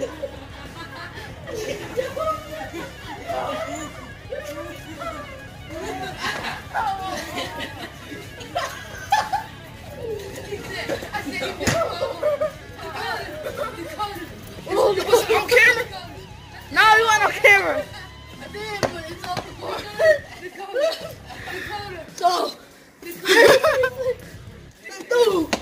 Oh!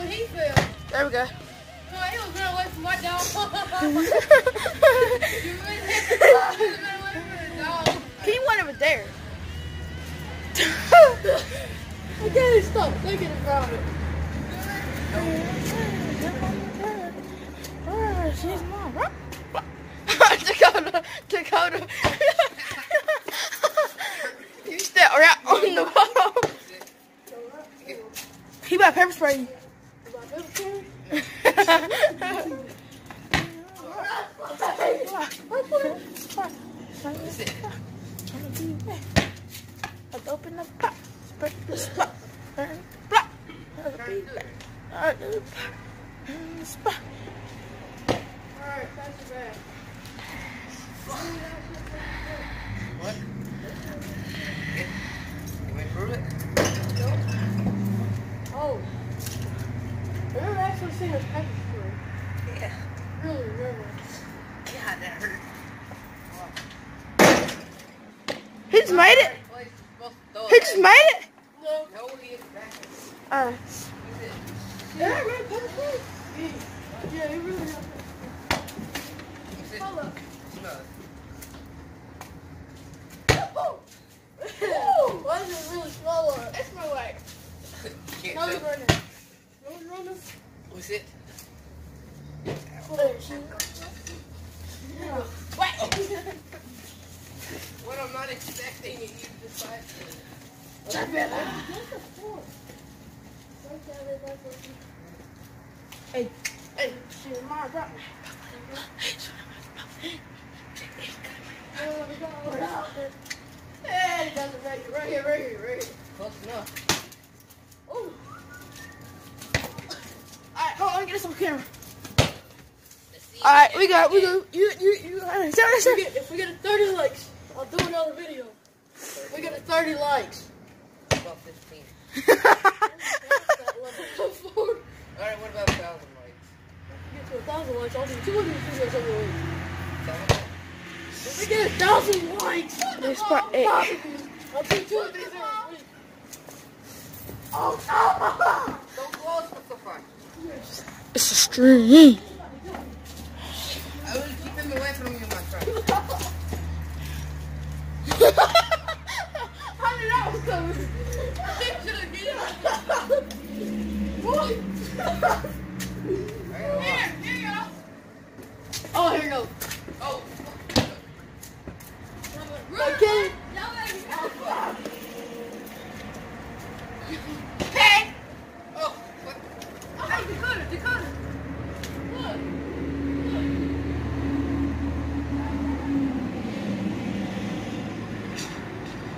when he fell. there we go. No, he was running away from my dog. You really he was running away from the dog. He went over there. I can't stop thinking about it. She's mom. Dakota, Dakota. you stepped right on the wall. He about pepper spray. Let's open the pot. Spread the spot. And block. Spot. Back. What? We prove it? Oh. I actually seen a pepper. Yeah. Really, really. God, that hurt. Made it. He just made it. No. No, he is back. Uh, Yeah, he really has. Hold up. Why does it really smell like? it smells tell. running. Nose running? What's it? There, she. What I'm not expecting you to decide Hey, hey, she's my brother. Right here, right here, right here, right. Close enough. Alright, hold on, get us on camera. Alright, we got, we got, you, you, you, alright, sorry, If we get, if we get a 30 likes, I'll do another video. If we get a 30 likes. About 15. That level before. Alright, what about 1,000 likes? Get to a thousand likes, I'll do 200 videos every week. We get a thousand likes, This part eight. I'll do two of these. Oh, close? It's a stream. I was keeping away from you, my friend. How did that come? What? Alright, Here, here you go. Oh, here you go. Oh, Okay. Hey! oh, what? Hey, Dakota, Dakota. Look.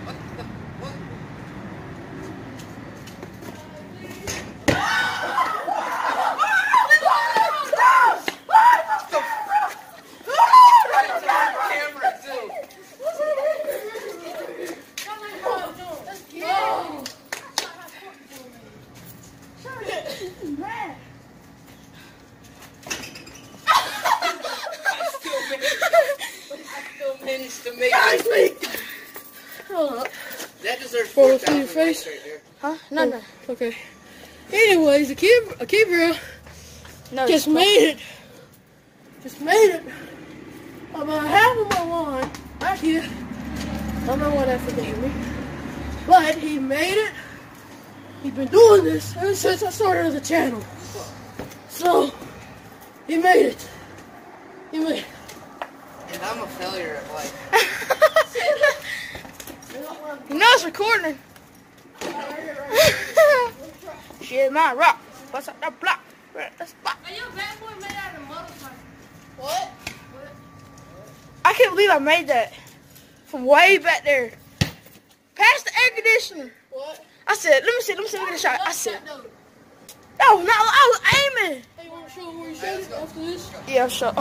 What the? What? Camera too. Oh. I still managed, I still managed to make it. Hold up. That deserves Roll 4,000 your face. right there. Huh? No, no. Oh. Okay. Anyways, a kid, a Kibra No. just made it. Just made it. About half of my lawn right here. I don't know what that forgave me. But he made it. He's been doing this ever since I started the channel. So, he made it. He made it. And I'm a failure at life. You know it's recording. Shit, my rock. What's up that block? That's block. Are you a bad boy made out of motorcycle? What? I can't believe I made that from way back there. Past the air conditioner. What? I said, let me see, let me see, let me get a shot. I said, no. oh, no, I was aiming. Hey, you want to show them where you shot it after this? Yeah, sure.